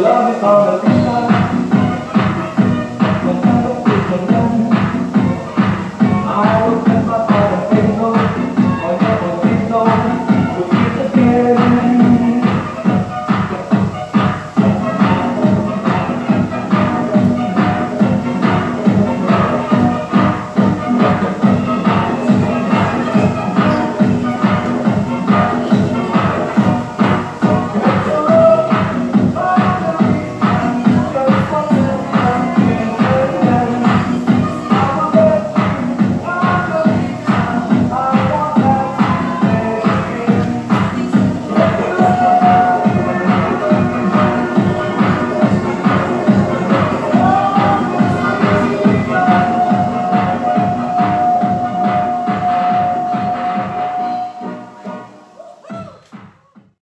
love is on the beat.